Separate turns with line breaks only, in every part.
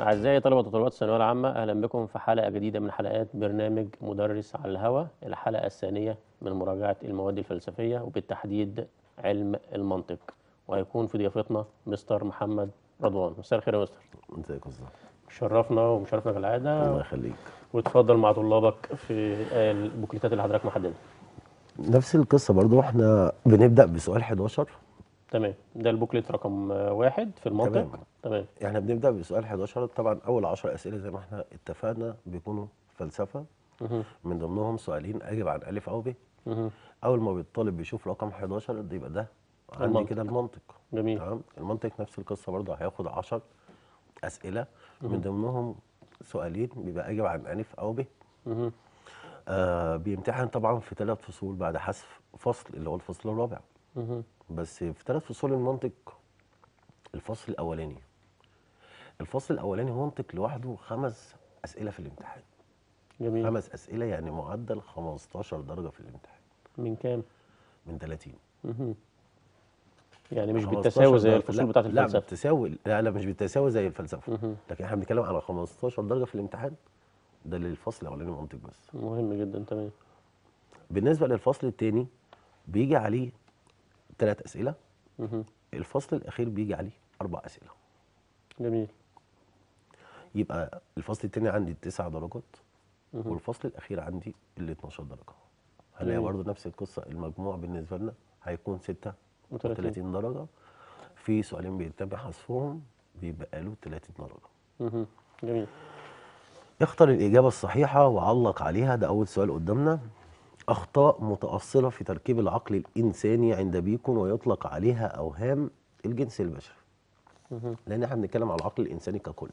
أعزائي طلبة وطالبات الثانوية العامة أهلا بكم في حلقة جديدة من حلقات برنامج مدرس على الهوا الحلقة الثانية من مراجعة المواد الفلسفية وبالتحديد علم المنطق. وهيكون في ضيافتنا مستر محمد رضوان. مساء الخير يا مستر.
ازيك يا أستاذ؟
شرفنا ومشرفنا كالعادة.
الله يخليك.
وتفضل مع طلابك في البوكليتات اللي حضرتك محددها
نفس القصة برضو إحنا بنبدأ بسؤال 11
تمام. ده البوكليت رقم واحد في المنطق.
تمام.
تمام.
إحنا بنبدأ بسؤال 11 طبعا أول 10 أسئلة زي ما إحنا اتفقنا بيكونوا
فلسفة.
من ضمنهم سؤالين أجب عن ألف أو ب. أول ما الطالب بيشوف رقم 11 ده يبقى ده. عندي. كده المنطق.
جميل.
تمام. المنطق نفس القصة برضه هياخد 10 أسئلة. من ضمنهم سؤالين بيبقى أجب عن ألف أو ب. آه بيمتحن طبعا في ثلاث فصول بعد حذف فصل اللي هو الفصل الرابع.
مهم.
بس في ثلاث فصول المنطق الفصل الأولاني الفصل الأولاني منطق لوحده خمس أسئلة في الامتحان
جميل
خمس أسئلة يعني معدل 15 درجة في الامتحان
من كام؟
من 30
مهم. يعني مش
15
بالتساوي زي. الفصول
لا
بتاعت
لا
الفلسفة
بالتساوي لا لا مش بالتساوي زي الفلسفة
مهم.
لكن إحنا بنتكلم على 15 درجة في الامتحان ده للفصل الأولاني منطق بس
مهم جدا تمام
بالنسبة للفصل الثاني بيجي عليه ثلاث أسئلة
مهم.
الفصل الأخير بيجي عليه أربع أسئلة
جميل
يبقى الفصل الثاني عندي تسع درجات
مهم.
والفصل الأخير عندي ال 12 درجة هنلاقي. برضه نفس القصة المجموع بالنسبة لنا هيكون
30.
36 درجة في سؤالين بيتم حذفهم بيبقى له 30 درجة
مهم. جميل
اختر الإجابة الصحيحة وعلق عليها ده أول سؤال قدامنا أخطاء متأصلة في تركيب العقل الإنساني عند بيكون ويطلق عليها أوهام الجنس البشري. لأن إحنا بنتكلم على العقل الإنساني ككل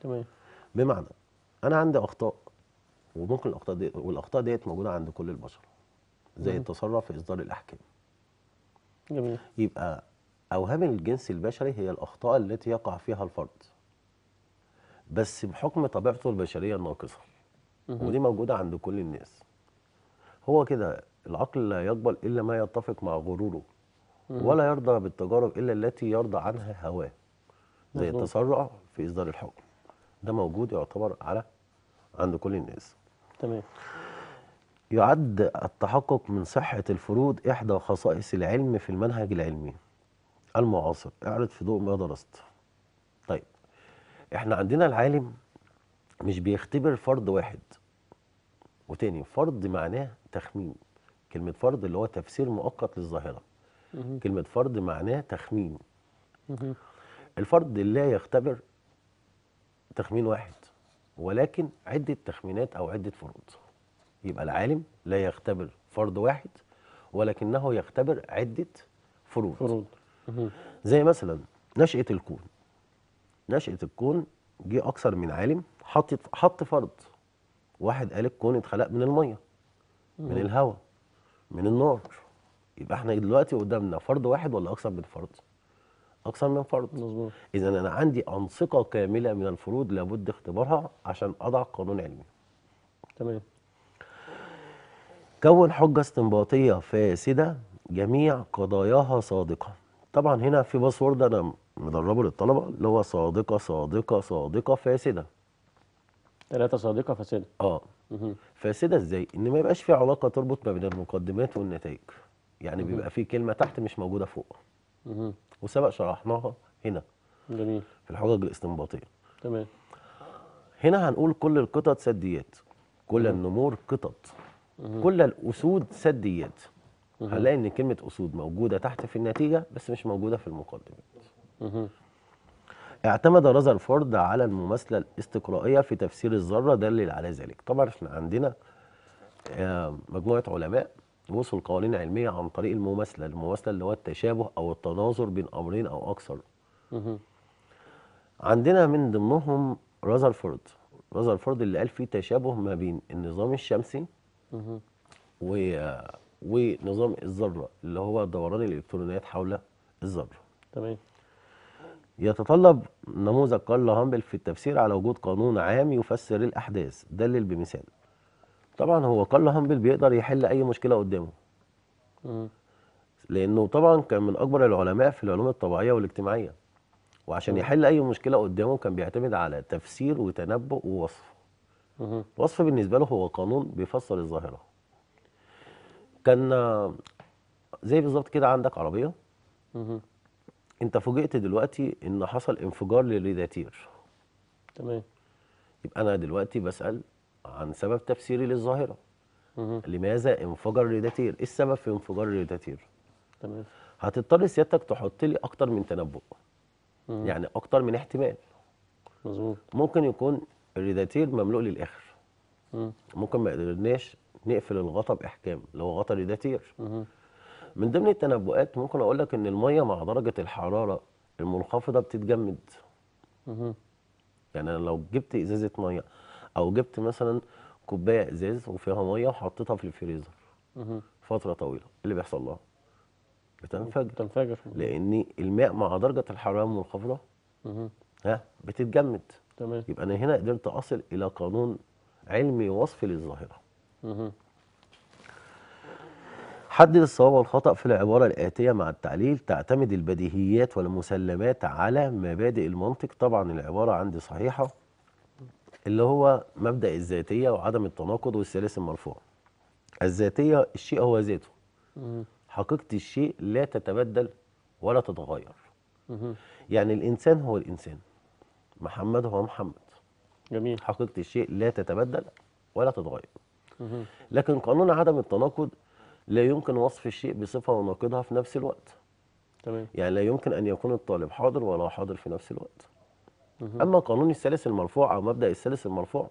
تمام
بمعنى أنا عندي أخطاء وممكن الأخطاء دي والأخطاء ديت موجودة عند كل البشر زي
مم.
التسرع في إصدار الأحكام
جميل
يبقى أوهام الجنس البشري هي الأخطاء التي يقع فيها الفرد بس بحكم طبيعته البشرية الناقصة
مهم.
ودي موجودة عند كل الناس هو كده العقل لا يقبل إلا ما يتفق مع غروره. ولا يرضى بالتجارب إلا التي يرضى عنها هواه زي. التسرع في إصدار الحكم. ده موجود يعتبر على عند كل الناس.
تمام.
يعد التحقق من صحة الفروض إحدى خصائص العلم في المنهج العلمي. المعاصر. اعرض في ضوء ما درست. طيب إحنا عندنا العالم مش بيختبر فرد واحد وتاني فرد معناه تخمين. كلمة فرد اللي هو تفسير مؤقت للظاهرة. كلمة فرد معناه تخمين.
مهم.
الفرد لا يختبر تخمين واحد ولكن عدة تخمينات أو عدة فروض. يبقى العالم لا يختبر فرد واحد ولكنه يختبر عدة فروض,
فروض.
زي مثلا نشأة الكون. نشأة الكون جه أكثر من عالم حط حط فرض. واحد قال الكون اتخلق من المية. من. الهواء من النار يبقى إحنا دلوقتي قدامنا فرد واحد ولا أكثر من فرد؟ أكثر من فرد
مظبوط
إذا أنا عندي أنسقة كاملة من الفروض لابد اختبارها عشان أضع قانون علمي.
تمام
كون حجة استنباطية فاسدة جميع قضاياها صادقة. طبعا هنا في باسورد أنا مدربه للطلبة اللي هو صادقة صادقة صادقة فاسدة.
ثلاثة صادقة فاسدة
آه
مهم.
فاسدة إزاي؟ إن ما يبقاش في علاقة تربط ما بين المقدمات والنتائج. يعني بيبقى في كلمة تحت مش موجودة فوق. وسبق شرحناها هنا
جميل
في الحجج الاستنباطية.
تمام
هنا هنقول كل القطط سديات كل النمور قطط كل الأسود سديات هنلاقي إن كلمة أسود موجودة تحت في النتيجة بس مش موجودة في المقدمه
مهم.
اعتمد رذرفورد على المماثلة الاستقرائية في تفسير الذرة دلل على ذلك. طبعا إحنا عندنا آه، مجموعة علماء وصلوا لقوانين علمية عن طريق المماثلة المماثلة اللي هو التشابه أو التناظر بين أمرين أو
أكثر.
عندنا من ضمنهم رذرفورد رذرفورد اللي قال فيه تشابه ما بين النظام الشمسي. و... ونظام الذرة اللي هو دوران الالكترونات حول الذرة.
تمام.
يتطلب نموذج كارل هامبل في التفسير على وجود قانون عام يفسر الأحداث دلل بمثال طبعا هو كارل هامبل بيقدر يحل أي مشكلة قدامه. لأنه طبعا كان من أكبر العلماء في العلوم الطبيعية والاجتماعية وعشان. يحل أي مشكلة قدامه كان بيعتمد على تفسير وتنبؤ ووصف. وصف بالنسبة له هو قانون بيفسر الظاهرة كان آه، زي بالظبط كده عندك عربية
مهم.
انت فوجئت دلوقتي ان حصل انفجار للريداتير.
تمام.
يبقى أنا دلوقتي بسأل عن سبب تفسيري للظاهرة.
مهم.
لماذا انفجر الريداتير؟ إيه السبب في انفجار الريداتير؟
تمام.
هتضطر سيادتك تحط لي أكتر من تنبؤ.
مم.
يعني أكتر من احتمال.
مظبوط.
ممكن يكون الريداتير مملوء للآخر.
مم.
ممكن ما قدرناش نقفل الغطا بإحكام. اللي هو غطا الريداتير.
مهم.
من ضمن التنبؤات ممكن أقول لك إن المية مع درجة الحرارة المنخفضة بتتجمد. يعني أنا لو جبت إزازة مية أو جبت مثلا كوباية إزاز وفيها مية وحطيتها في الفريزر. فترة طويلة إيه اللي بيحصل لها بتنفجر
تنفجر
لأن الماء مع درجة الحرارة
المنخفضة.
ها بتتجمد
تمام
يبقى أنا هنا قدرت أصل إلى قانون علمي وصفي
للظاهرة.
حدد الصواب والخطأ في العبارة الآتية مع التعليل. تعتمد البديهيات والمسلمات على مبادئ المنطق. طبعا العبارة عندي صحيحة اللي هو مبدأ الذاتية وعدم التناقض والثالث المرفوع. الذاتية الشيء هو ذاته. حقيقة الشيء لا تتبدل ولا تتغير. يعني الإنسان هو الإنسان. محمد هو محمد.
جميل.
حقيقة الشيء لا تتبدل ولا تتغير. لكن قانون عدم التناقض لا يمكن وصف الشيء بصفة وناقضها في نفس الوقت.
تمام.
يعني لا يمكن أن يكون الطالب حاضر ولا حاضر في نفس الوقت. أما قانون الثالث المرفوع أو مبدأ الثالث المرفوع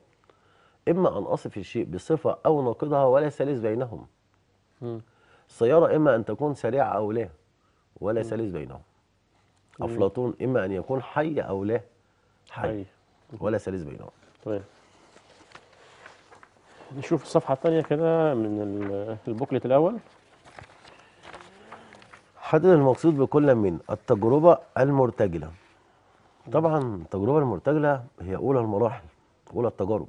إما أن أصف الشيء بصفة أو ناقضها ولا ثالث بينهم.
مم.
السيارة إما أن تكون سريعة أو لا ولا ثالث بينهم.
جميل.
أفلاطون إما أن يكون حي أو لا حي
حي.
ولا ثالث بينهم.
تمام. نشوف الصفحة الثانية كده من ال- البوكلت الأول
حدد المقصود بكل من التجربة المرتجلة طبعا التجربة المرتجلة هي أولى المراحل أولى التجارب.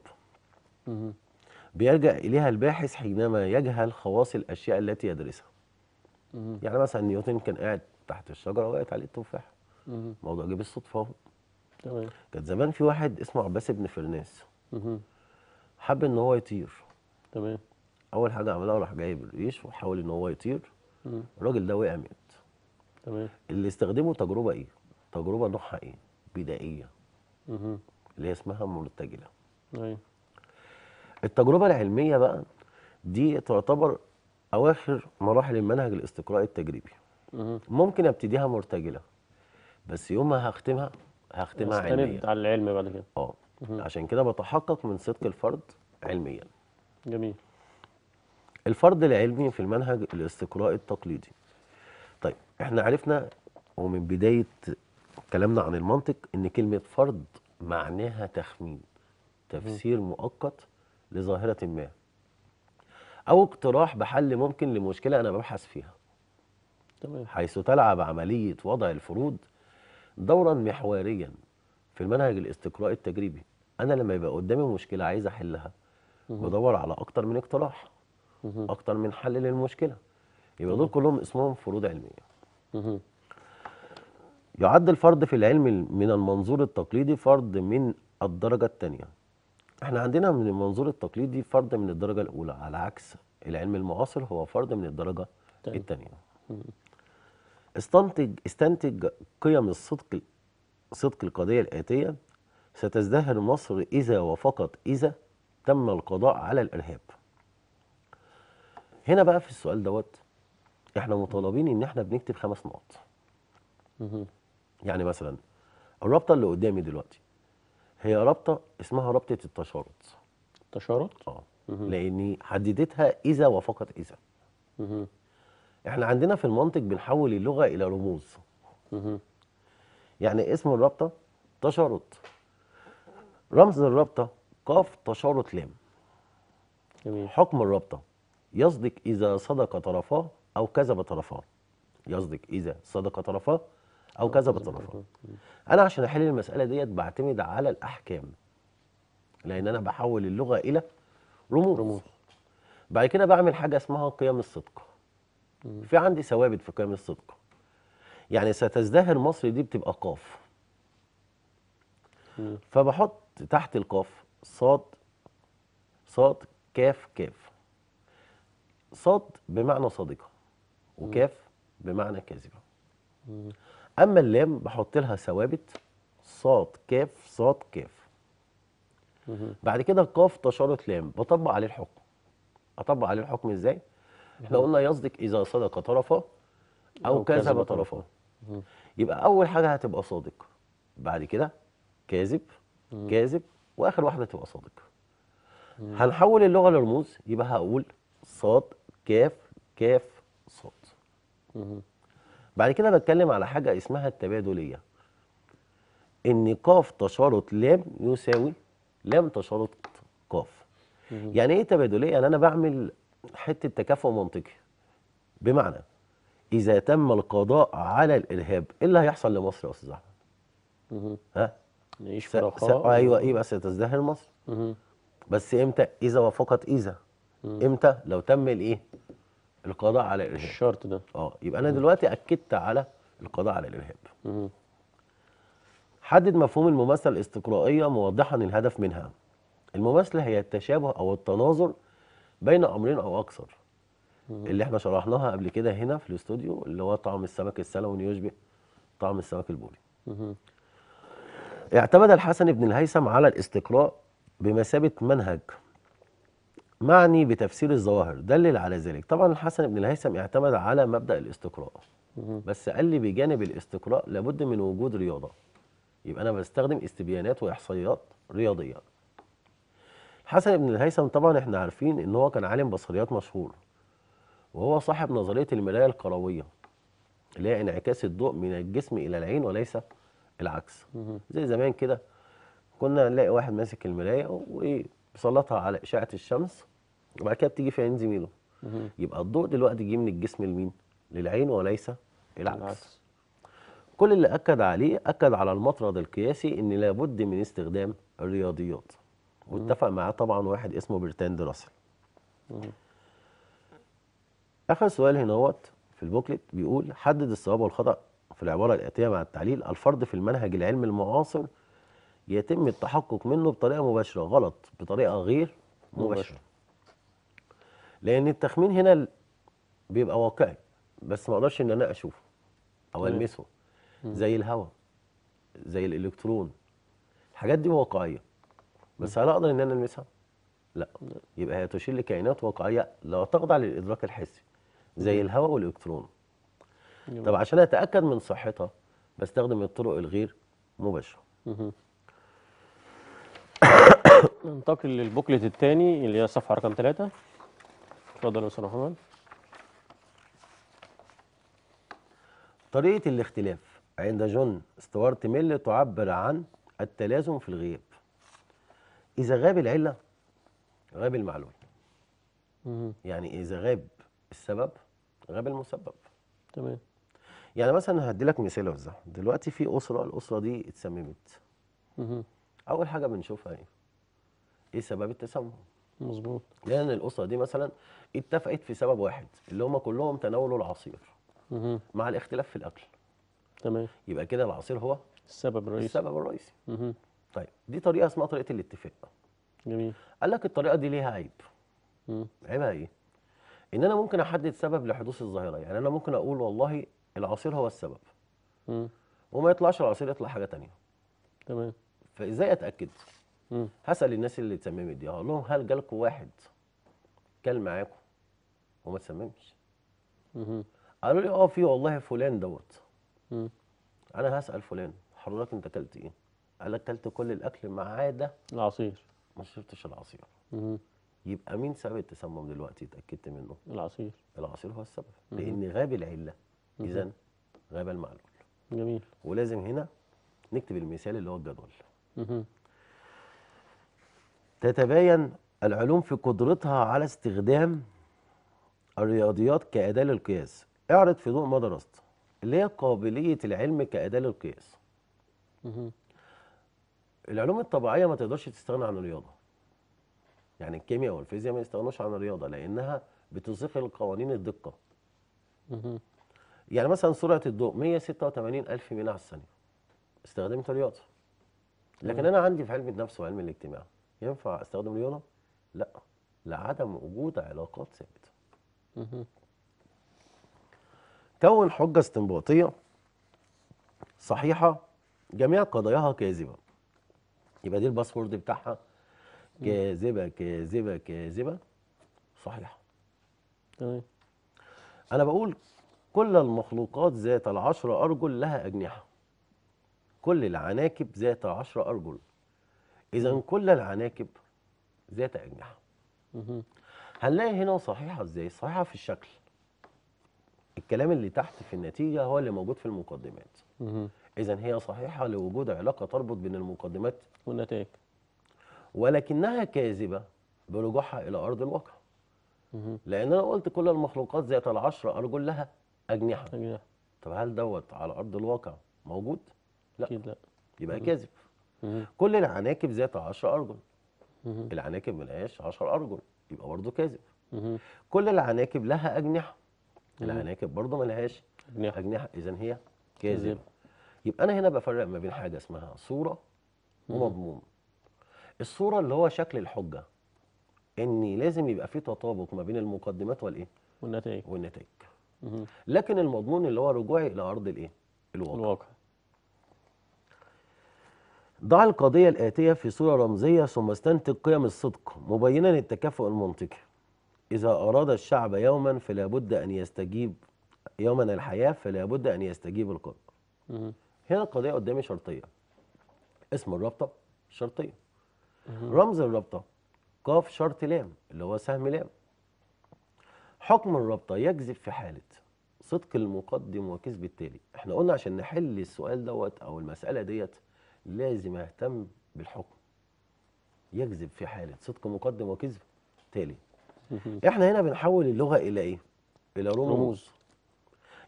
بيلجأ إليها الباحث حينما يجهل خواص الأشياء التي يدرسها. يعني مثلا نيوتن كان قاعد تحت الشجرة وقعت عليه التفاح
مهم.
موضوع جه بالصدفة
تمام
كان زمان في واحد اسمه عباس بن فرناس. حب إن هو يطير
تمام
أول حاجة عملها راح جايب الريش وحاول إن هو يطير
مم.
الراجل ده وقع مات
تمام
اللي استخدموا تجربة إيه؟ تجربة نوعها إيه؟ بدائية
مهم.
اللي هي اسمها مرتجلة
أيوة
التجربة العلمية بقى دي تعتبر أواخر مراحل المنهج الاستقرائي التجريبي
مهم.
ممكن أبتديها مرتجلة بس يوم ما هختمها هختمها علميا
على العلم بعد كده آه.
عشان كده بتحقق من صدق الفرد علميا.
جميل.
الفرد العلمي في المنهج الاستقرائي التقليدي. طيب إحنا عرفنا ومن بداية كلامنا عن المنطق إن كلمة فرد معناها تخمين تفسير مؤقت لظاهرة ما أو اقتراح بحل ممكن لمشكلة أنا ببحث فيها.
تمام.
حيث تلعب عملية وضع الفروض دورا محوريا في المنهج الاستقرائي التجريبي. أنا لما يبقى قدامي مشكلة عايز
أحلها.
بدور على أكتر من اقتراح. أكتر من حل للمشكلة يبقى دول كلهم اسمهم فروض
علمية.
يعد الفرد في العلم من المنظور التقليدي فرد من الدرجة الثانية إحنا عندنا من المنظور التقليدي فرد من الدرجة الأولى على عكس العلم المعاصر هو فرد من
الدرجة.
الثانية استنتج استنتج قيم الصدق صدق القضية الآتية ستزدهر مصر إذا وفقط إذا تم القضاء على الإرهاب هنا بقى في السؤال دوت إحنا مطالبين إن إحنا بنكتب خمس نقط. يعني مثلا الرابطة اللي قدامي دلوقتي هي رابطة اسمها رابطة التشارط
تشارط آه.
لأني حددتها إذا وفقط
إذا.
إحنا عندنا في المنطق بنحول اللغة إلى رموز. يعني اسم الرابطة تشارط رمز الرابطة قاف تشارط لام.
جميل.
حكم الرابطة. يصدق إذا صدق طرفاه أو كذب طرفاه. يصدق إذا صدق طرفاه أو كذب طرفاه. أنا عشان أحل المسألة ديت بعتمد على الأحكام لأن أنا بحول اللغة إلى رموز,
رموز.
بعد كده بعمل حاجة اسمها قيم الصدق. في عندي ثوابت في قيم الصدق. يعني ستزدهر مصر دي بتبقى قاف. فبحط تحت القاف صاد صاد كاف كاف صاد بمعنى صادقة وكاف بمعنى كاذبة
مم.
أما اللام بحط لها ثوابت صاد كاف صاد كاف. بعد كده القاف تشارط لام بطبق عليه الحكم أطبق عليه الحكم إزاي؟ إحنا قلنا يصدق إذا صدق طرفه أو كذب طرفه. يبقى أول حاجة هتبقى صادق بعد كده كاذب كاذب وآخر واحدة تبقى صادق هنحول اللغة لرموز يبقى هقول صاد كاف كاف صاد. بعد كده بتكلم على حاجة اسمها التبادلية إن قاف تشارط لام يساوي لام تشارط قاف يعني إيه تبادلية؟ يعني أنا بعمل حتة تكافؤ منطقي بمعنى إذا تم القضاء على الإرهاب إيه اللي هيحصل لمصر يا أستاذ أحمد؟
مم.
ها؟
نعيش. في. رخاء
أيوه إيه بس ستزدهر مصر. بس إمتى؟ إذا وافقت إذا إمتى؟ لو تم الإيه؟ القضاء على الإرهاب
الشرط ده
آه يبقى أنا دلوقتي أكدت على القضاء على
الإرهاب.
حدد مفهوم المماثله الاستقرائية موضحا الهدف منها المماثله هي التشابه أو التناظر بين أمرين أو أكثر اللي إحنا شرحناها قبل كده هنا في الاستوديو اللي هو طعم السمك السلموني يشبه طعم السمك البوري. اعتمد الحسن بن الهيثم على الاستقراء بمثابة منهج معني بتفسير الظواهر دلل على ذلك. طبعا الحسن بن الهيثم اعتمد على مبدأ الاستقراء. بس قال لي بجانب الاستقراء لابد من وجود رياضة. يبقى أنا بستخدم استبيانات وإحصائيات رياضية. الحسن بن الهيثم طبعا إحنا عارفين إن هو كان عالم بصريات مشهور. وهو صاحب نظرية المراية الكروية اللي هي انعكاس الضوء من الجسم إلى العين وليس العكس. زي زمان كده كنا نلاقي واحد ماسك المراية وإيه بيسلطها على إشعة الشمس وبعد كده بتيجي في عين زميله. يبقى الضوء دلوقتي جه من الجسم لمين؟ للعين وليس العكس
العكس
كل اللي أكد عليه أكد على المطرد القياسي إن لابد من استخدام الرياضيات واتفق معاه طبعا واحد اسمه برتاند راسل. آخر سؤال هنا هوت في البوكلت بيقول حدد الصواب والخطأ في العبارة الآتية مع التعليل الفرض في المنهج العلمي المعاصر يتم التحقق منه بطريقة مباشرة غلط بطريقة غير مباشرة.
مباشرة.
لأن التخمين هنا بيبقى واقعي بس ما أقدرش إن أنا أشوفه
أو.
ألمسه. زي الهواء زي الإلكترون. الحاجات دي واقعية بس هل أقدر إن أنا ألمسها؟ لا. يبقى هي تشير لكائنات واقعية لا تخضع للإدراك الحسي زي الهواء والإلكترون.
جميل.
طب عشان أتأكد من صحتها بستخدم الطرق الغير
مباشرة. ننتقل للبوكلت الثاني اللي هي صفحة رقم ثلاثة اتفضل يا أستاذ محمد
طريقة الاختلاف عند جون ستوارت ميل تعبر عن التلازم في الغياب. إذا غاب العلة غاب المعلول. يعني إذا غاب السبب غاب المسبب.
تمام.
يعني مثلا هدي لك مثال يا. دلوقتي في أسرة الأسرة دي اتسممت. أول حاجة بنشوفها إيه؟ إيه سبب التسمم؟
مظبوط.
لأن الأسرة دي مثلا اتفقت في سبب واحد اللي هم كلهم تناولوا العصير. مع الاختلاف في الأكل.
تمام.
يبقى كده العصير هو
السبب الرئيسي.
السبب الرئيسي. طيب دي طريقة اسمها طريقة الاتفاق.
جميل.
قال لك الطريقة دي ليها عيب. عيبها إيه؟ إن أنا ممكن أحدد سبب لحدوث الظاهرة. يعني أنا ممكن أقول والله العصير هو السبب.
مم.
وما يطلعش العصير يطلع حاجة تانية.
تمام.
فإزاي أتأكد؟
مم.
هسأل الناس اللي اتسممت دي هقول لهم هل جالكم واحد كل معاكم وما تسممش. قالوا لي آه في والله فلان دوت.
مم.
أنا هسأل فلان حضرتك أنت أكلت إيه؟ قال لك أكلت كل الأكل ما عدا
العصير.
ما شربتش العصير. يبقى مين سبب التسمم دلوقتي؟ اتأكدت منه.
العصير.
العصير هو السبب لأن غاب العلة. اذا غاب المعلول.
جميل.
ولازم هنا نكتب المثال اللي هو الجدول. تتباين العلوم في قدرتها على استخدام الرياضيات كأداة للقياس. اعرض في ضوء ما درست اللي هي قابلية العلم كأداة للقياس. العلوم الطبيعية ما تقدرش تستغنى عن الرياضة. يعني الكيمياء والفيزياء ما يستغنوش عن الرياضة لأنها بتثقل قوانين الدقة. يعني مثلا سرعة الضوء 186 ألف ميل على الثانية. استخدمت رياضة لكن أنا عندي في علم النفس وعلم الاجتماع ينفع أستخدم الرياضة؟ لا. لعدم وجود علاقات
ثابتة.
كون حجة استنباطية صحيحة جميع قضاياها كاذبة. يبقى دي الباسورد بتاعها. كاذبة كاذبة كاذبة صحيحة.
تمام.
أنا بقول كل المخلوقات ذات العشر أرجل لها أجنحة. كل العناكب ذات عشر أرجل. إذا كل العناكب ذات
مهم.
هنلاقي هنا صحيحة إزاي؟ صحيحة في الشكل. الكلام اللي تحت في النتيجة هو اللي موجود في المقدمات. إذا هي صحيحة لوجود علاقة تربط بين المقدمات.
والنتائج.
ولكنها كاذبة برجوعها إلى أرض الواقع. لأن أنا قلت كل المخلوقات ذات العشر أرجل لها. أجنحة.
أجنحة.
طب هل دوت على أرض الواقع موجود؟ لا.
أكيد لا.
يبقى كاذب. كل العناكب ذات عشر أرجل.
مهم.
العناكب ملهاش عشر أرجل. يبقى برضه كاذب. كل العناكب لها أجنحة. العناكب برضه ملهاش
أجنحة.
أجنحة. اذا هي
كاذب.
يبقى أنا هنا بفرق ما بين حاجة اسمها صورة ومضمون. الصورة اللي هو شكل الحجة. إن لازم يبقى في تطابق ما بين المقدمات والإيه؟
والنتائج.
والنتائج. لكن المضمون اللي هو رجوعي إلى أرض الإيه؟ الواقع.
الواقع.
ضع القضية الآتية في صورة رمزية ثم استنتج قيم الصدق مبينا التكافؤ المنطقي. إذا أراد الشعب يوما فلا بد أن يستجيب يوما الحياة فلا بد أن يستجيب
مهم.
هنا القضية قدامي شرطية. اسم الرابطة شرطية. رمز الرابطة قاف شرط لام اللي هو سهم لام. حكم الرابطة يجذب في حالة صدق المقدم وكذب التالي إحنا قلنا عشان نحل السؤال دوت أو المسألة ديت لازم اهتم بالحكم يجذب في حالة صدق مقدم وكذب تالي. إحنا هنا بنحول اللغة إلى إيه إلى رموز,
رموز.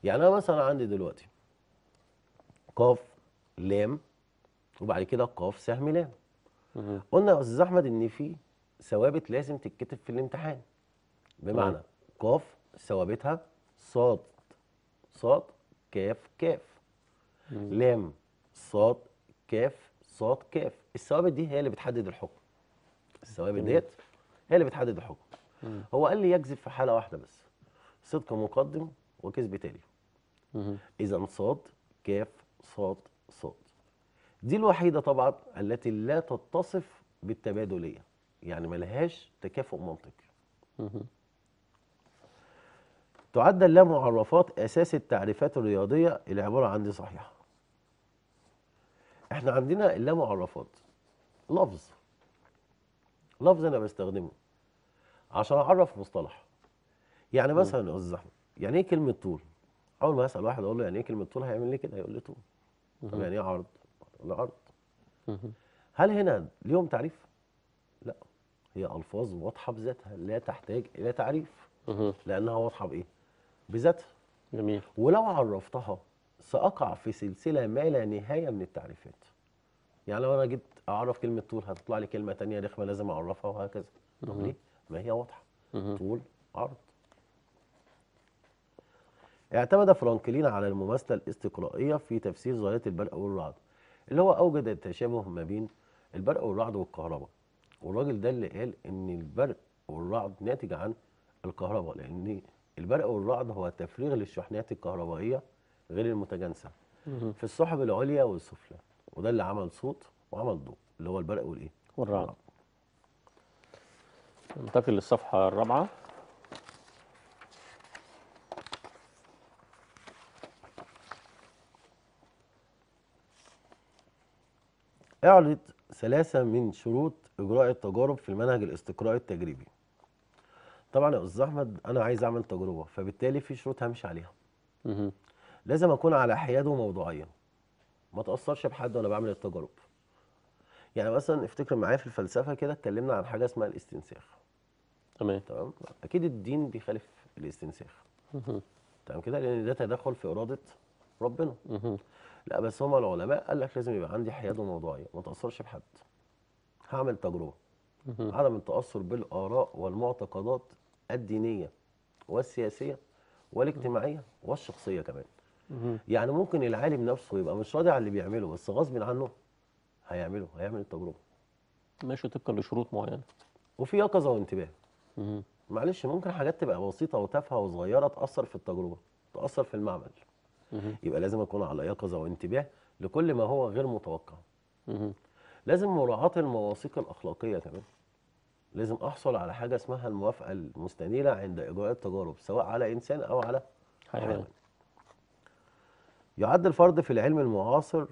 يعني أنا مثلا عندي دلوقتي قاف لام وبعد كده قاف سهم لام. قلنا يا أستاذ أحمد إن في ثوابت لازم تتكتب في الامتحان بمعنى. قاف ثوابتها صاد. صاد كاف كاف. لام صاد كاف صاد كاف. الثوابت دي هي اللي بتحدد الحكم. الثوابت. ديت هي اللي بتحدد الحكم.
مم.
هو قال لي يكذب في حالة واحدة بس صدق مقدم وكذب تالي. إذا صاد كاف صاد صاد. دي الوحيدة طبعا التي لا تتصف بالتبادلية يعني ملهاش تكافؤ منطقي. تعد اللامعرفات أساس التعريفات الرياضية؟ العباره عن دي صحيحة. إحنا عندنا اللامعرفات. لفظ. لفظ أنا بستخدمه. عشان أعرف مصطلح. يعني مثلا يا أستاذ احمد يعني إيه كلمة طول؟ أول ما أسأل واحد أقول له يعني إيه كلمة طول؟ هيعمل لي كده هيقول لي طول. طب يعني إيه عرض؟ له عرض. هل هنا ليهم تعريف؟ لا. هي ألفاظ واضحة بذاتها لا تحتاج إلى تعريف. لأنها واضحة بإيه؟ بذاتها.
جميل.
ولو عرفتها سأقع في سلسلة ما لا نهاية من التعريفات. يعني لو أنا جيت أعرف كلمة طول هتطلع لي كلمة تانية رخمة لازم أعرفها وهكذا. طب ليه؟ ما هي واضحة. طول عرض. اعتمد فرانكلين على المماثلة الاستقرائية في تفسير ظاهرة البرق والرعد اللي هو أوجد التشابه ما بين البرق والرعد والكهرباء. والراجل ده اللي قال إن البرق والرعد ناتج عن الكهرباء لأن البرق والرعد هو تفريغ للشحنات الكهربائية غير المتجانسة.
مهم.
في السحب العليا والسفلى وده اللي عمل صوت وعمل ضوء اللي هو البرق والإيه؟
والرعد. ننتقل للصفحة الرابعة.
اعرض ثلاثة من شروط إجراء التجارب في المنهج الاستقرائي التجريبي. طبعا يا أستاذ أحمد أنا عايز أعمل تجربة فبالتالي في شروط همشي عليها.
مهم.
لازم أكون على حياد وموضوعية ما تأثرش بحد وأنا بعمل التجارب. يعني مثلا افتكر معايا في الفلسفة كده اتكلمنا عن حاجة اسمها الاستنساخ.
تمام.
تمام؟ أكيد الدين بيخالف الاستنساخ. تمام كده؟ لأن ده تدخل في إرادة ربنا.
مهم.
لا بس هم العلماء قال لك لازم يبقى عندي حياد وموضوعية. ما تأثرش بحد. هعمل
تجربة.
عدم التاثر بالآراء والمعتقدات الدينية والسياسية والاجتماعية والشخصية كمان. يعني ممكن العالم نفسه يبقى مش راضي على اللي بيعمله بس غصب عنه هيعمله هيعمل التجربة
ماشي طبقا لشروط معينة
وفي يقظة وانتباه. معلش ممكن حاجات تبقى بسيطة وتافهة وصغيرة تأثر في التجربة تأثر في المعمل. يبقى لازم اكون على يقظة وانتباه لكل ما هو غير متوقع. لازم مراعاة المواثيق الأخلاقية كمان لازم أحصل على حاجة اسمها الموافقة المستنيره عند إجراء التجارب سواء على إنسان أو على
حيوان.
يعد الفرد في العلم المعاصر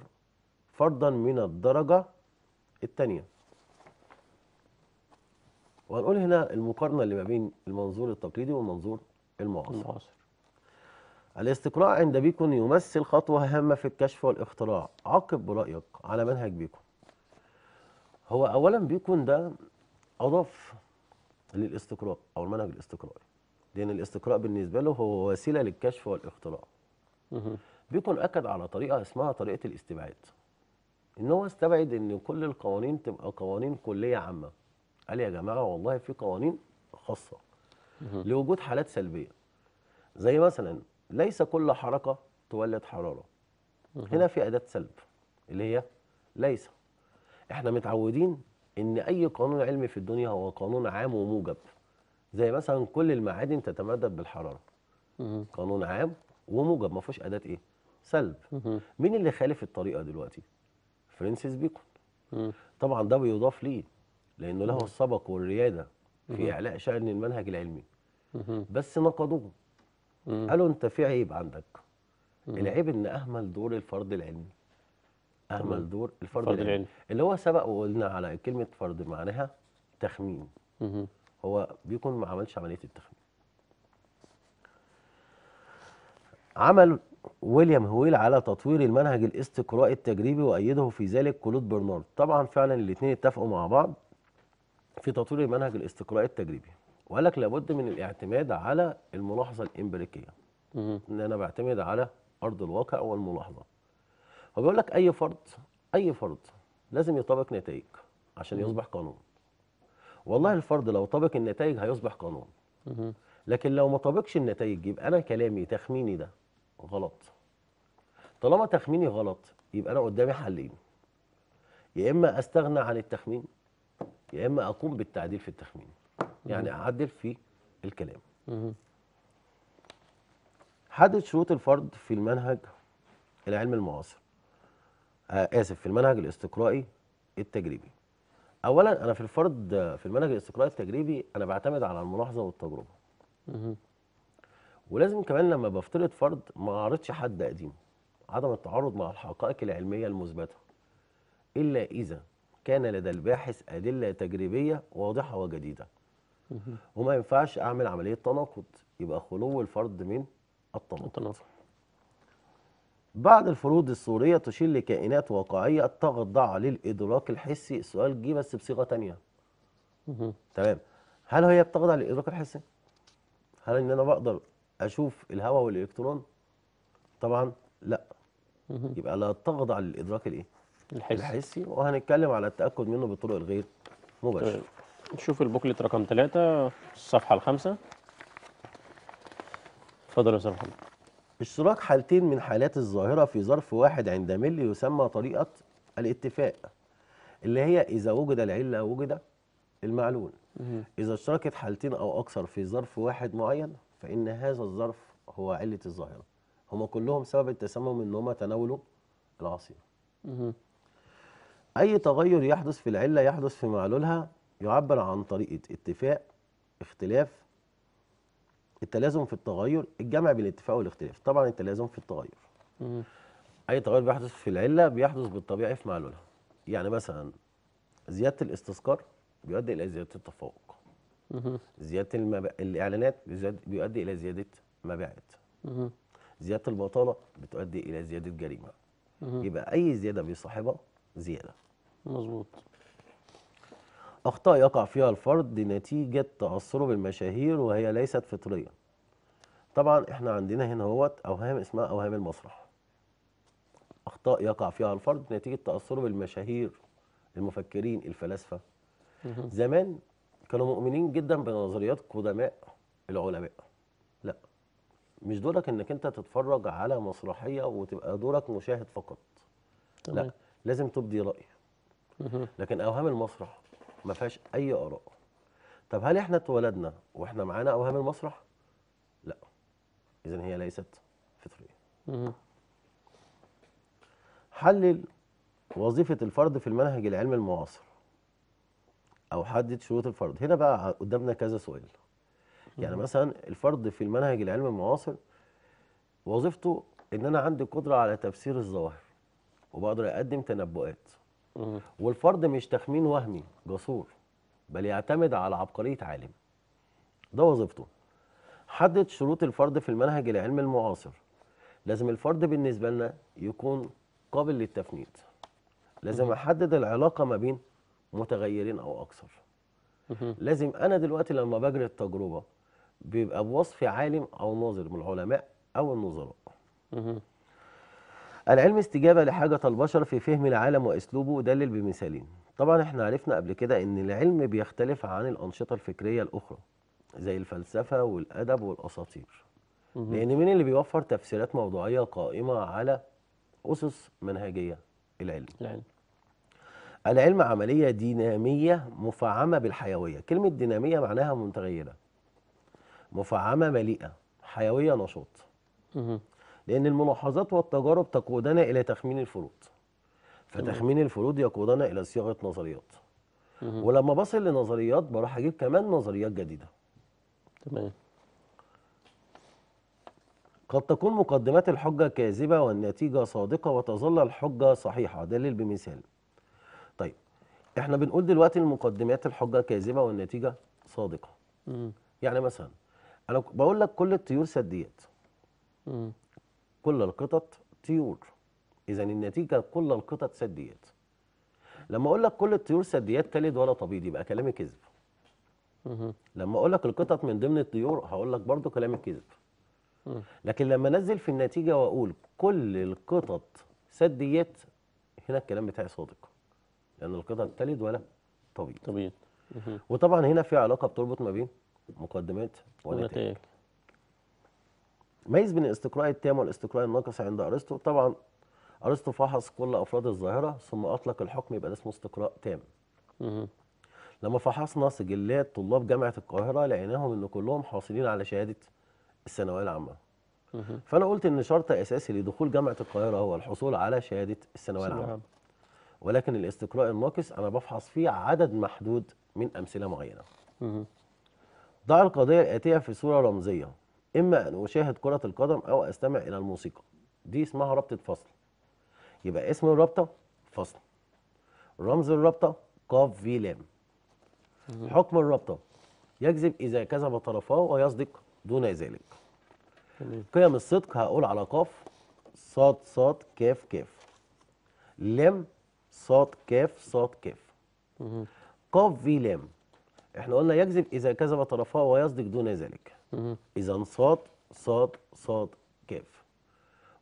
فردا من الدرجة الثانية وهنقول هنا المقارنة اللي ما بين المنظور التقليدي والمنظور المعاصر.
المعاصر.
الاستقراء عند بيكون يمثل خطوة هامة في الكشف والاختراع. عقب برأيك على منهج بيكون هو أولا بيكون ده أضاف للاستقراء أو المنهج الاستقرائي. لأن الاستقراء بالنسبة له هو وسيلة للكشف والاختراع. بيكون أكد على طريقة اسمها طريقة الاستبعاد. إن هو استبعد إن كل القوانين تبقى قوانين كلية عامة. قال يا جماعة والله في قوانين خاصة.
مهم.
لوجود حالات سلبية. زي مثلا ليس كل حركة تولد حرارة. هنا في أداة سلب اللي هي ليس. إحنا متعودين إن أي قانون علمي في الدنيا هو قانون عام وموجب زي مثلا كل المعادن تتمدد بالحرارة
مهم.
قانون عام وموجب ما فيهوش أداة إيه سلب
مهم.
مين اللي خالف الطريقة دلوقتي فرانسيس بيكون. طبعا ده بيضاف ليه لأنه له السبق والريادة
مهم.
في إعلاء شأن المنهج العلمي. بس نقضوه. قالوا أنت في عيب عندك. العيب إن أهمل دور الفرد العلمي. اهمل دور
الفرد
العلمي. اللي هو سبق وقلنا على كلمة فرد معناها تخمين.
مهم.
هو بيكون ما عملش عملية التخمين. عمل ويليام هويل على تطوير المنهج الاستقرائي التجريبي وأيده في ذلك كلود برنارد. طبعا فعلا الاثنين اتفقوا مع بعض في تطوير المنهج الاستقرائي التجريبي. وقال لك لابد من الاعتماد على الملاحظة الإمبريكية.
مهم.
إن أنا بعتمد على أرض الواقع والملاحظة. هو بيقول لك أي فرد أي فرد لازم يطابق نتائج عشان
مم.
يصبح قانون. والله الفرد لو طابق النتائج هيصبح قانون. لكن لو ما طابقش النتائج يبقى أنا كلامي تخميني ده غلط. طالما تخميني غلط يبقى أنا قدامي حلين. يا إما أستغنى عن التخمين يا إما أقوم بالتعديل في التخمين. يعني أعدل في الكلام. حدد شروط الفرد في المنهج العلمي المعاصر. آسف في المنهج الاستقرائي التجريبي. اولا أنا في الفرد في المنهج الاستقرائي التجريبي أنا بعتمد على الملاحظة
والتجربة.
ولازم كمان لما بفترض فرد ما أعرضش حد قديم. عدم التعارض مع الحقائق العلمية المثبتة. إلا إذا كان لدى الباحث أدلة تجريبية واضحة
وجديدة.
وما ينفعش أعمل عملية تناقض. يبقى خلو الفرد من التناقض. بعض الفروض الصورية تشير لكائنات واقعية تخضع للإدراك الحسي السؤال جه بس بصيغة تانية. تمام هل هي بتخضع للإدراك الحسي؟ هل إن أنا بقدر أشوف الهواء والإلكترون؟ طبعا لا. يبقى لا تخضع للإدراك الإيه؟
الحس
الحسي وهنتكلم على التأكد منه بالطرق الغير مباشرة.
نشوف البوكلت رقم ثلاثة الصفحة الخامسة اتفضل يا أستاذ محمد
اشتراك حالتين من حالات الظاهرة في ظرف واحد عند مل يسمى طريقة الاتفاق اللي هي إذا وجد العلة وجد المعلول. إذا اشتركت حالتين أو أكثر في ظرف واحد معين فإن هذا الظرف هو علة الظاهرة هما كلهم سبب التسمم إن هما تناولوا العصير. أي تغير يحدث في العلة يحدث في معلولها يعبر عن طريقة اتفاق اختلاف التلازم في التغير الجمع بين الاتفاق والاختلاف طبعا التلازم في التغير. أي تغير بيحدث في العلة بيحدث بالطبيعي في معلولها يعني مثلا زيادة الاستذكار بيؤدي إلى زيادة التفوق. زيادة المب... الإعلانات بيؤدي إلى زيادة مبيعات. زيادة البطالة بتؤدي إلى زيادة
جريمة.
يبقى أي زيادة بيصاحبها زيادة
مظبوط
أخطاء يقع فيها الفرد نتيجة تأثره بالمشاهير وهي ليست فطرية. طبعا إحنا عندنا هنا هوت اوهام اسمها اوهام المسرح. أخطاء يقع فيها الفرد نتيجة تأثره بالمشاهير المفكرين الفلاسفة.
مهم.
زمان كانوا مؤمنين جدا بنظريات قدماء العلماء. لا مش دورك إنك أنت تتفرج على مسرحية وتبقى دورك مشاهد فقط. لا لازم تبدي
رأي.
لكن أوهام المسرح ما فيهاش أي آراء. طب هل إحنا اتولدنا وإحنا معانا أوهام المسرح؟ لا. اذا هي ليست
فطرية.
حلل وظيفة الفرد في المنهج العلمي المعاصر أو حدد شروط الفرد. هنا بقى قدامنا كذا سؤال. يعني مثلا الفرد في المنهج العلمي المعاصر وظيفته إن أنا عندي قدرة على تفسير الظواهر وبقدر أقدم تنبؤات. والفرد مش تخمين وهمي جسور بل يعتمد على عبقرية عالم. ده وظيفته. حدد شروط الفرد في المنهج العلمي المعاصر. لازم الفرد بالنسبة لنا يكون قابل للتفنيد. لازم أحدد العلاقة ما بين متغيرين أو أكثر.
مهم.
لازم أنا دلوقتي لما بجري التجربة بيبقى بوصف عالم أو ناظر من العلماء أو النظراء. العلم استجابة لحاجة البشر في فهم العالم وأسلوبه دلل بمثالين. طبعا إحنا عرفنا قبل كده إن العلم بيختلف عن الأنشطة الفكرية الأخرى زي الفلسفة والأدب والأساطير. لأن مين اللي بيوفر تفسيرات موضوعية قائمة على أسس منهجية؟ العلم.
العلم.
العلم عملية دينامية مفعمة بالحيوية. كلمة دينامية معناها متغيرة. مفعمة مليئة حيوية نشاط. لأن الملاحظات والتجارب تقودنا إلى تخمين الفروض. فتخمين الفروض يقودنا إلى صياغة نظريات. ولما بصل لنظريات بروح أجيب كمان نظريات جديدة.
تمام.
قد تكون مقدمات الحجة كاذبة والنتيجة صادقة وتظل الحجة صحيحة. دليل بمثال. طيب إحنا بنقول دلوقتي المقدمات الحجة كاذبة والنتيجة صادقة.
مهم.
يعني مثلا أنا بقول لك كل الطيور سديات. كل القطط طيور اذا النتيجة كل القطط سديات لما أقول لك كل الطيور سديات تلد ولا تبيض يبقى كلامي كذب. لما أقول لك القطط من ضمن الطيور هقول لك برضو كلامي كذب. لكن لما أنزل في النتيجة وأقول كل القطط سديات هنا الكلام بتاعي صادق لأن القطط تلد ولا تبيض
طبيعي مهم.
وطبعا هنا في علاقة بتربط ما بين مقدمات ونتائج ميز بين الاستقراء التام والاستقراء الناقص عند أرسطو طبعا أرسطو فحص كل أفراد الظاهرة ثم أطلق الحكم يبقى ده اسمه استقراء تام. لما فحصنا سجلات طلاب جامعة القاهرة لقيناهم إن كلهم حاصلين على شهادة الثانوية
العامة.
فأنا قلت إن شرط أساسي لدخول جامعة القاهرة هو الحصول على شهادة الثانوية العامة
العام.
ولكن الاستقراء الناقص أنا بفحص فيه عدد محدود من أمثلة
معينة.
ضع القضية الآتية في صورة رمزية إما أن أشاهد كرة القدم أو أستمع إلى الموسيقى. دي اسمها رابطة فصل. يبقى اسم الرابطة فصل. رمز الرابطة قاف في لام. حكم الرابطة. يكذب إذا كذب طرفاه ويصدق دون ذلك. قيم الصدق هقول على قاف. صاد صاد كاف كاف. لام صاد كاف صاد كاف. قاف في لام. إحنا قلنا يكذب إذا كذب طرفاه ويصدق دون ذلك. اذا صاد صاد صاد كاف.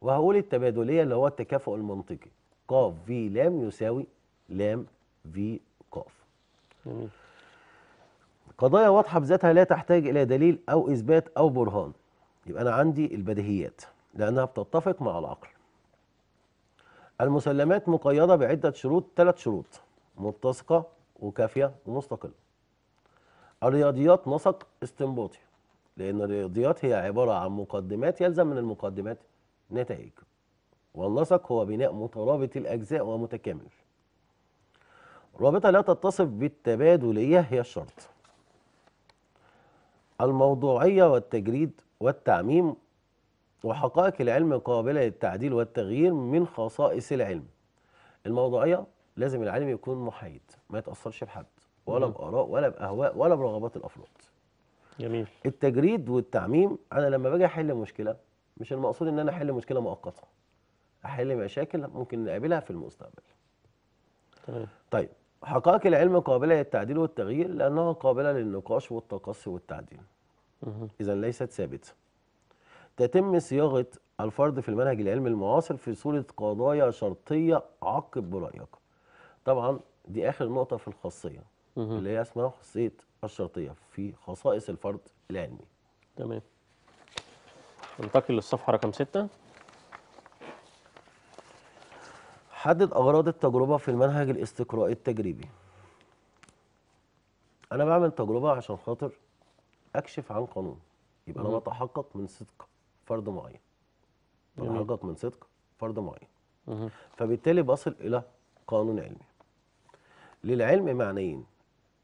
وهقول التبادلية اللي هو التكافؤ المنطقي. قاف في لام يساوي لام في قاف. قضايا واضحة بذاتها لا تحتاج إلى دليل أو إثبات أو برهان. يبقى أنا عندي البديهيات لأنها بتتفق مع العقل. المسلمات مقيدة بعدة شروط ثلاث شروط متسقة وكافية ومستقلة. الرياضيات نسق استنباطي. لأن الرياضيات هي عبارة عن مقدمات يلزم من المقدمات نتائج. والنسق هو بناء مترابط الأجزاء ومتكامل. رابطة لا تتصف بالتبادلية هي الشرط. الموضوعية والتجريد والتعميم وحقائق العلم قابلة للتعديل والتغيير من خصائص العلم. الموضوعية لازم العالم يكون محايد ما يتأثرش بحد ولا
مم.
بآراء ولا بأهواء ولا برغبات الأفراد.
جميل.
التجريد والتعميم أنا لما باجي أحل مشكلة مش المقصود إن أنا أحل مشكلة مؤقتة. أحل مشاكل ممكن نقابلها في المستقبل.
تمام.
طيب حقائق العلم قابلة للتعديل والتغيير لأنها قابلة للنقاش والتقصي والتعديل. اذا ليست ثابتة. تتم صياغة الفرد في المنهج العلمي المعاصر في صورة قضايا شرطية عقب برأيك. طبعا دي آخر نقطة في
الخاصية.
اللي هي اسمها خاصية الشرطية في خصائص الفرد العلمي.
تمام. ننتقل للصفحة رقم ستة.
حدد أغراض التجربة في المنهج الاستقرائي التجريبي. أنا بعمل تجربة عشان خاطر أكشف عن قانون. يبقى أنا. بتحقق من صدق فرد معين. بتحقق من صدق فرد معين. فبالتالي بصل إلى قانون علمي. للعلم معنيين.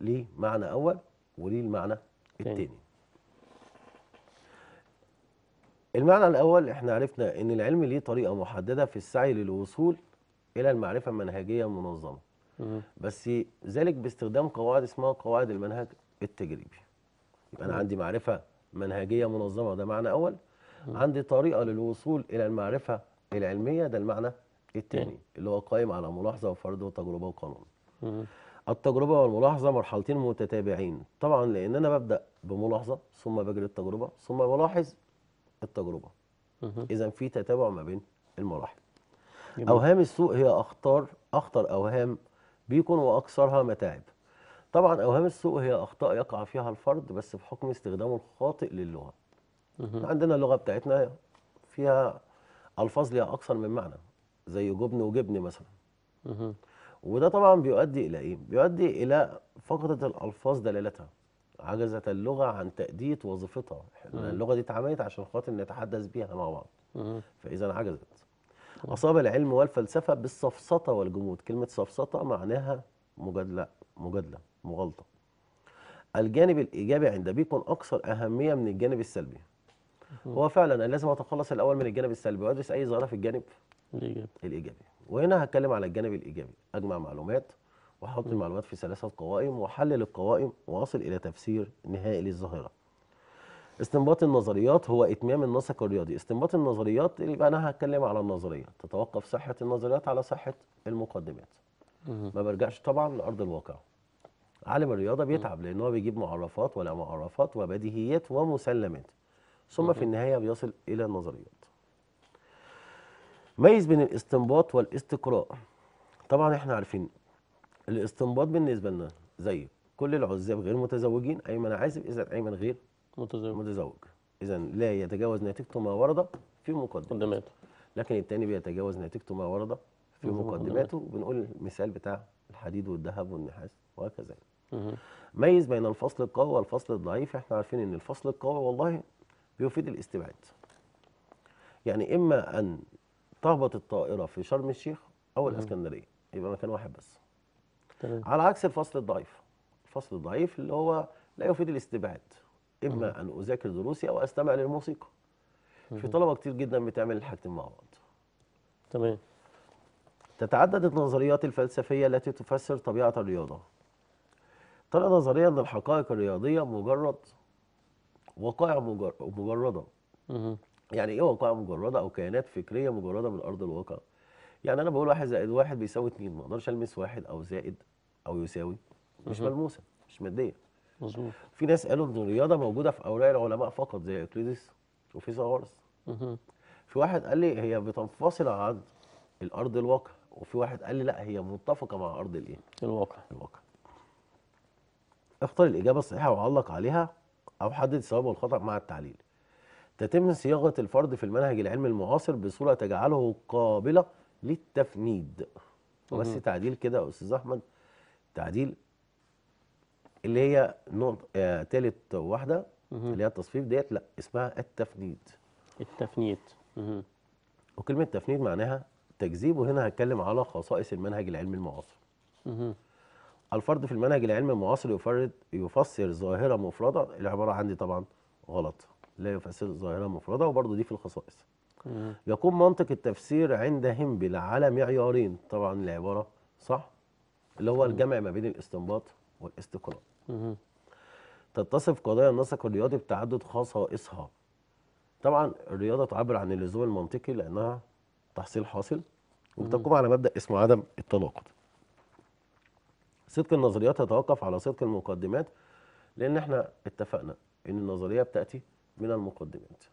ليه معنى أول وليه المعنى
تاني.
التاني المعنى الأول إحنا عرفنا إن العلم ليه طريقة محددة في السعي للوصول إلى المعرفة المنهجية المنظمة
مهم.
بس ذلك باستخدام قواعد اسمها قواعد المنهج التجريبي يبقى
مم.
عندي معرفة منهجية منظمة ده معنى أول عندي طريقة للوصول إلى المعرفة العلمية ده المعنى التاني
تاني.
اللي هو قائم على ملاحظة وفرض وتجربة وقانون. التجربة والملاحظة مرحلتين متتابعين طبعا لأن أنا ببدأ بملاحظة ثم بجري التجربة ثم بلاحظ التجربة. إذا في تتابع ما بين المراحل
جميل.
أوهام السوء هي أخطار أخطر أوهام بيكون وأكثرها متاعب طبعا أوهام السوء هي أخطاء يقع فيها الفرد بس بحكم استخدامه الخاطئ للغة. عندنا اللغة بتاعتنا فيها ألفاظ ليها أكثر من معنى زي جبن وجبن مثلا. وده طبعا بيؤدي إلى إيه؟ بيؤدي إلى فقدت الألفاظ دلالتها عجزت اللغة عن تأدية وظيفتها. إحنا
مم.
اللغة دي اتعملت عشان خاطر نتحدث بيها مع بعض. فإذا عجزت. أصاب العلم والفلسفة بالسفسطة والجمود. كلمة سفسطة معناها مجادلة مجادلة مغالطة. الجانب الإيجابي عند بيكون أكثر أهمية من الجانب السلبي. هو فعلا أنا لازم أتخلص الأول من الجانب السلبي وأدرس أي ظاهرة في الجانب
الإجابة
الإيجابي. وهنا هتكلم على الجانب الإيجابي. أجمع معلومات وأحط المعلومات في ثلاثة قوائم وأحلل القوائم وأصل إلى تفسير نهائي للظاهرة. استنباط النظريات هو إتمام النسق الرياضي. استنباط النظريات يبقى أنا هتكلم على النظرية. تتوقف صحة النظريات على صحة المقدمات. ما برجعش طبعا لأرض الواقع. عالم الرياضة بيتعب لأن هو بيجيب معرفات ولا معرفات وبديهيات ومسلمات. ثم في النهاية بيصل إلى النظريات. ميز بين الاستنباط والاستقراء. طبعا إحنا عارفين الاستنباط بالنسبة لنا زي كل العزاب غير متزوجين أيمن عازب إذا أيمن غير
متزوج.
متزوج. إذا لا يتجاوز نتيجته ما ورد في مقدمة.
مقدمات
لكن التاني بيتجاوز نتيجته ما ورد في
مقدماته.
مقدماته. بنقول المثال بتاع الحديد والذهب والنحاس وهكذا. ميز بين الفصل القوي والفصل الضعيف. إحنا عارفين إن الفصل القوي والله بيفيد الاستبعاد. يعني إما أن تهبط الطائرة في شرم الشيخ أو الإسكندرية. يبقى مكان واحد بس.
تمام.
على عكس الفصل الضعيف. الفصل الضعيف اللي هو لا يفيد الاستبعاد. إما أن أذاكر دروسي أو أستمع للموسيقى. في طلبة كتير جدا بتعمل الحاجتين مع بعض.
تمام.
تتعدد النظريات الفلسفية التي تفسر طبيعة الرياضة. ترى نظريا أن الحقائق الرياضية مجرد وقائع مجر- مجردة.
مهم.
يعني إيه وقائع مجردة أو كيانات فكرية مجردة من أرض الواقع؟ يعني أنا بقول واحد زائد واحد بيساوي اتنين ما أقدرش ألمس واحد أو زائد أو يساوي مش
مهم.
ملموسة مش مادية.
مظبوط.
في ناس قالوا إن الرياضة موجودة في أوراق العلماء فقط زي إقليدس وفيثاغورس. في واحد قال لي هي بتنفصل عن الأرض الواقع وفي واحد قال لي لا هي متفقة مع أرض الإيه؟
الواقع.
الواقع. اختر الإجابة الصحيحة وعلق عليها أو حدد الصواب والخطأ مع التعليل. تتم صياغة الفرد في المنهج العلمي المعاصر بصورة تجعله قابلة للتفنيد بس. تعديل كده يا أستاذ أحمد تعديل اللي هي نقطة آه تالت واحدة. اللي هي التصفيف ديت لا اسمها التفنيد
التفنيد.
وكلمة تفنيد معناها تكذيب وهنا هتكلم على خصائص المنهج العلمي المعاصر. الفرد في المنهج العلمي المعاصر يفرد يفسر ظاهرة مفردة العبارة عندي طبعا غلط لا يفسر ظاهرة مفردة وبرضه دي في الخصائص. يقوم منطق التفسير عند همبل على معيارين. طبعا العبارة صح؟ اللي هو الجمع ما بين الاستنباط والاستقراء. تتصف قضايا النسق الرياضي بتعدد خصائصها. طبعا الرياضة تعبر عن اللزوم المنطقي لأنها تحصيل حاصل وبتقوم على مبدأ اسمه عدم التناقض. صدق النظريات يتوقف على صدق المقدمات لأن إحنا اتفقنا إن النظرية بتأتي من المقدمات.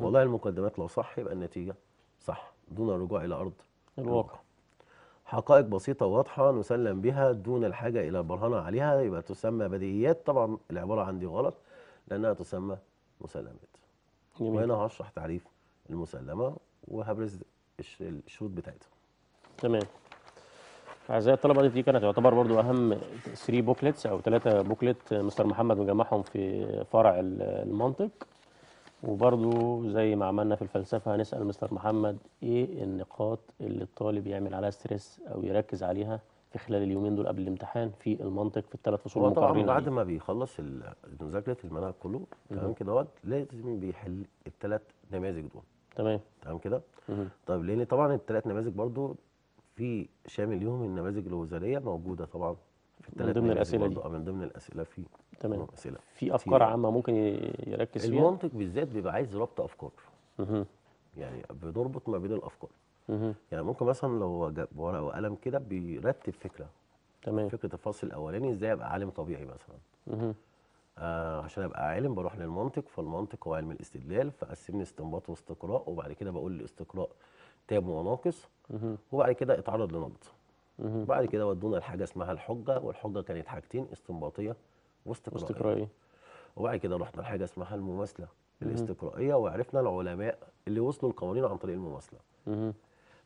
والله المقدمات لو صح يبقى النتيجة صح دون الرجوع إلى أرض
الواقع.
حقائق بسيطة واضحة نسلم بها دون الحاجة إلى البرهنة عليها يبقى تسمى بديهيات. طبعا العبارة عندي غلط لأنها تسمى مسلمات.
جميل.
وهنا هشرح تعريف المسلمة وهبرز الش- الشروط بتاعتها.
تمام. أعزائي الطلبة دي كانت تعتبر برضو أهم 3 booklets أو 3 booklet مستر محمد مجمعهم في فرع ال- المنطق. وبرضو زي ما عملنا في الفلسفة هنسأل مستر محمد إيه النقاط اللي الطالب يعمل عليها stress أو يركز عليها في خلال اليومين دول قبل الامتحان في المنطق في الثلاث فصول المقررين
بعد ما بيخلص ال- مذاكره المنهج كله تمام كده أهوت لازم بيحل الثلاث نماذج دول.
تمام.
تمام كده. طيب لأن طبعا الثلاث نماذج برضو في شامل ليهم النماذج الوزارية موجودة طبعا في الثلاث
ضمن
نماذج
الأسئلة دي.
من ضمن الأسئلة في
تمام
أسئلة
في أفكار
كتير.
عامة ممكن يركز فيها
المنطق بالذات بيبقى عايز ربط أفكار
مهم.
يعني بنربط ما بين الأفكار
مهم.
يعني ممكن مثلا لو جاب ورقة وقلم كده بيرتب فكرة
تمام
فكرة الفصل الأولاني إزاي أبقى عالم طبيعي مثلا
مهم.
آه عشان أبقى عالم بروح للمنطق فالمنطق هو علم الاستدلال فقسمني استنباط واستقراء وبعد كده بقول الاستقراء تام وناقص. وبعد كده اتعرض لنقد
مهم.
بعد كده ودونا لحاجة اسمها الحجة والحجة كانت حاجتين استنباطية واستقرائيه
واستقرائي
وبعد كده رحنا لحاجة اسمها المماثلة الاستقرائية وعرفنا العلماء اللي وصلوا القوانين عن طريق
المماثلة.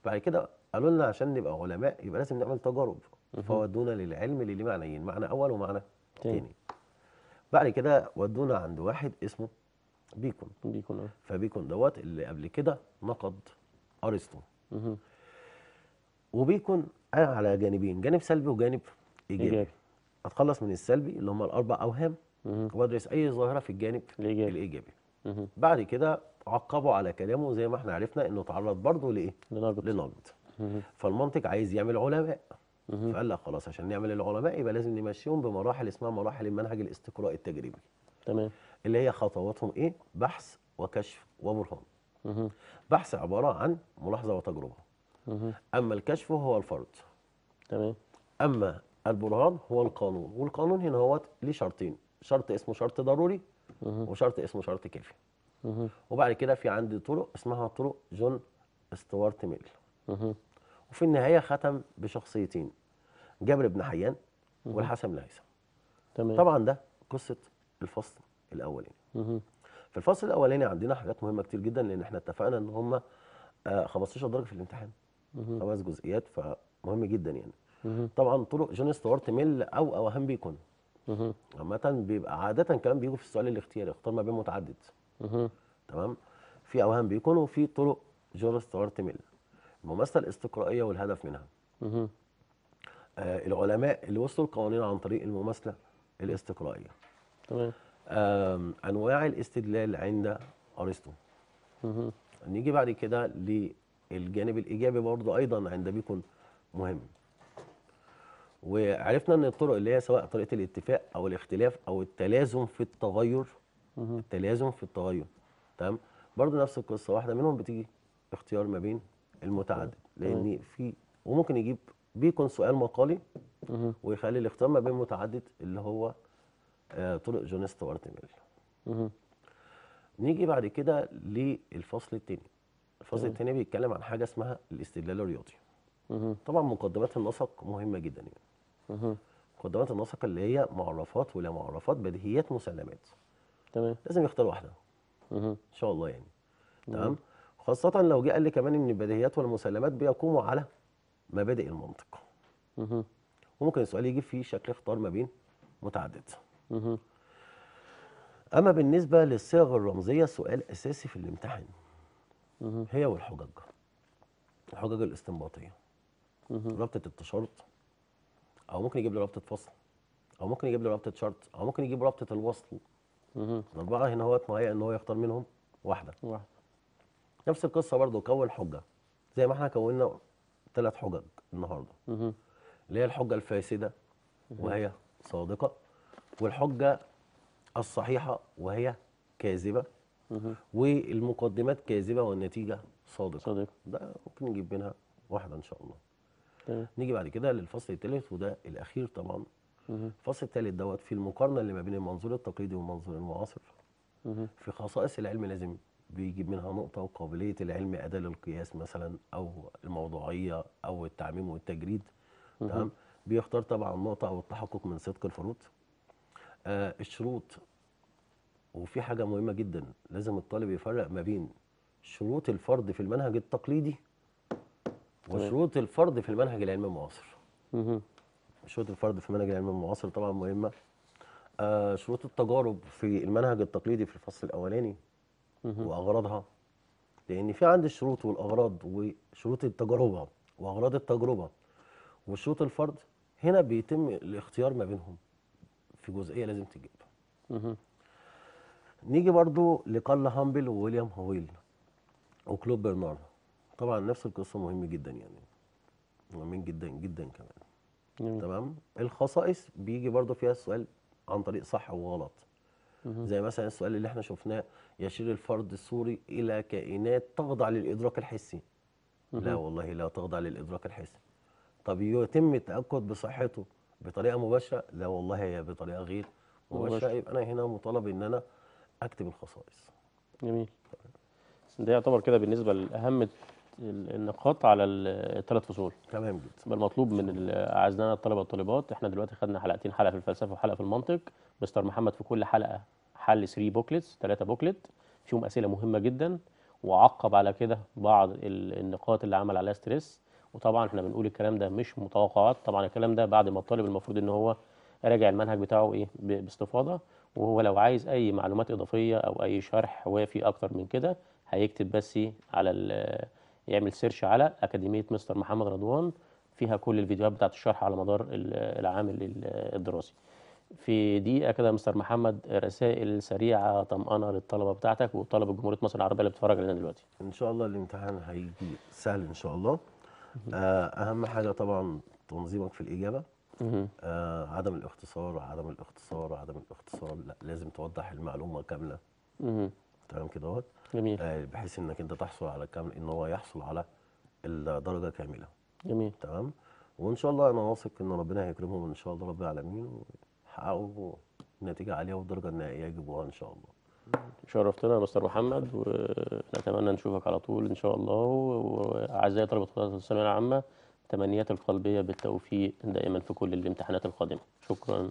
بعد كده قالوا لنا عشان نبقى علماء يبقى لازم نعمل تجارب فودونا للعلم اللي ليه معنيين معنى أول ومعنى
تاني.
بعد كده ودونا عند واحد اسمه بيكون
بيكون آه.
فبيكون دوت اللي قبل كده نقد
أرسطو.
وبيكون على جانبين جانب سلبي وجانب إيجابي
إيجابي.
أتخلص من السلبي اللي هم الأربع
أوهام.
وأدرس أي ظاهرة في الجانب
الإيجابي.
الإيجابي
مهم.
بعد كده عقبوا على كلامه زي ما إحنا عرفنا إنه تعرض برضه لإيه
لنقد
لنقد. فالمنطق عايز يعمل علماء. فقال لك خلاص عشان نعمل العلماء يبقى لازم نمشيهم بمراحل اسمها مراحل المنهج الاستقراء التجريبي
تمام
اللي هي خطواتهم إيه بحث وكشف وبرهان. بحث عبارة عن ملاحظة
وتجربة.
أما الكشف هو الفرض
تمام
أما البرهان هو القانون والقانون هنا هو ليه شرطين شرط اسمه شرط ضروري. وشرط اسمه شرط كافي. وبعد كده في عندي طرق اسمها طرق جون ستوارت ميل. وفي النهاية ختم بشخصيتين جابر بن حيان والحسن الهيثم
تمام
طبعا ده قصة الفصل
الأولاني.
في الفصل الأولاني عندنا حاجات مهمة كتير جدا لأن إحنا اتفقنا إن هم 15 درجة في الامتحان. خمس جزئيات فمهم جدا يعني. طبعا طرق جون ستوارت ميل أو اوهام بيكون. عامة بيبقى عادة كمان بيجوا في السؤال الاختياري اختار ما بين متعدد. تمام؟ في أوهام بيكون وفي طرق جون ستوارت ميل. المماثلة الاستقرائية والهدف منها. آه العلماء اللي وصلوا القوانين عن طريق المماثلة الاستقرائية.
تمام.
آم، أنواع الاستدلال عند
أرسطو.
نيجي بعد كده للجانب الإيجابي برضه أيضا عند بيكون مهم. وعرفنا إن الطرق اللي هي سواء طريقة الاتفاق أو الاختلاف أو التلازم في التغير. التلازم في التغير تمام برضه نفس القصة واحدة منهم بتيجي اختيار ما بين المتعدد لأن في وممكن يجيب بيكون سؤال مقالي. ويخلي الاختيار ما بين متعدد اللي هو آه، طرق جون ستوارت ميل. نيجي بعد كده للفصل الثاني الفصل الثاني بيتكلم عن حاجة اسمها الاستدلال الرياضي. طبعا مقدمات النسق مهمة جدا يعني. مقدمات النسق اللي هي معرفات ولا معرفات بديهيات مسلمات.
تمام.
لازم يختار
واحدة.
إن شاء الله يعني. تمام. خاصة لو جه قال لي كمان إن البديهيات والمسلمات بيقوموا على مبادئ المنطق. وممكن السؤال يجي فيه شكل اختار ما بين متعدد. أما بالنسبة للصيغ الرمزية سؤال أساسي في الامتحان. هي والحجج. الحجج
الاستنباطية.
رابطة التشارط. أو ممكن يجيب لي رابطة فصل أو ممكن يجيب لي رابطة شرط أو ممكن يجيب رابطة الوصل. الاربعه هنا هو مهيأ إن هو يختار منهم واحدة.
واحد.
نفس القصة برضو كون حجة. زي ما إحنا كونا ثلاث حجج النهارده. اللي هي الحجة الفاسدة وهي صادقة والحجة الصحيحة وهي
كاذبة.
والمقدمات كاذبة والنتيجة صادقة.
صديق
ده ممكن نجيب منها واحدة إن شاء الله. نيجي بعد كده للفصل الثالث وده الأخير طبعا. الفصل الثالث دوت في المقارنة اللي ما بين المنظور التقليدي والمنظور المعاصر. في خصائص العلم لازم بيجيب منها نقطة وقابلية العلم أداة للقياس مثلا أو الموضوعية أو التعميم والتجريد. تمام؟ بيختار طبعا نقطة أو التحقق من صدق الفروض. آه الشروط. وفي حاجة مهمة جدا لازم الطالب يفرق ما بين شروط الفرد في المنهج التقليدي وشروط الفرد في المنهج العلمي المعاصر. شروط الفرد في منهج العلم المعاصر طبعا مهمة آه شروط التجارب في المنهج التقليدي في الفصل الأولاني
مهم.
وأغراضها لأن في عندي الشروط والأغراض وشروط التجربة وأغراض التجربة وشروط الفرد هنا بيتم الاختيار ما بينهم في جزئية لازم تجيب
مهم.
نيجي برضو لكارل هامبل وويليام هويل وكلوب برنار طبعا نفس القصة مهم جدا يعني. مهمين جدا جدا كمان. تمام؟ الخصائص بيجي برضو فيها السؤال عن طريق صح وغلط. زي مثلا السؤال اللي إحنا شفناه يشير الفرد السوري إلى كائنات تخضع للإدراك الحسي. لا. والله لا تخضع للإدراك الحسي. طب يتم التأكد بصحته بطريقة مباشرة؟ لا والله هي بطريقة غير مباشرة.
مباشرة.
يبقى أنا هنا مطالب إن أنا أكتب الخصائص.
جميل. ده يعتبر كده بالنسبة لأهم ال- النقاط على الثلاث فصول.
تمام جدا.
يبقى المطلوب من أعزائنا الطلبة والطالبات إحنا دلوقتي خدنا حلقتين حلقة في الفلسفة وحلقة في المنطق. مستر محمد في كل حلقة حل 3 booklets 3 booklet فيهم أسئلة مهمة جدا وعقب على كده بعض ال- النقاط اللي عمل عليها stress وطبعا إحنا بنقول الكلام ده مش متوقعات. طبعا الكلام ده بعد ما الطالب المفروض إن هو راجع المنهج بتاعه إيه باستفاضة. وهو لو عايز أي معلومات إضافية أو أي شرح وافي أكتر من كده هيكتب بس على يعمل search على أكاديمية مستر محمد رضوان. فيها كل الفيديوهات بتاعت الشرح على مدار ال- العام ال- الدراسي. في دقيقه كده يا مستر محمد رسائل سريعة طمأنة للطلبة بتاعتك وطلبة جمهورية مصر العربية اللي بتتفرج علينا دلوقتي.
إن شاء الله الامتحان هيجي سهل إن شاء الله. آه أهم حاجة طبعا تنظيمك في
الإجابة.
آه عدم الاختصار عدم الاختصار عدم الاختصار. لا لازم توضح المعلومة
كاملة.
تمام كده أهوت.
جميل.
آه بحيث إنك أنت تحصل على كامل إن هو يحصل على الدرجة كاملة.
جميل.
تمام؟ وإن شاء الله أنا واثق إن ربنا هيكرمهم إن شاء الله رب العالمين ويحققوا نتيجة عالية والدرجة النهائية يجيبوها إن شاء الله.
شرفتنا يا مستر محمد ونتمنى نشوفك على طول إن شاء الله. وأعزائي طلبة وطلبه الثانوية العامة تمنيات القلبية بالتوفيق دائما في كل الامتحانات القادمة. شكرا.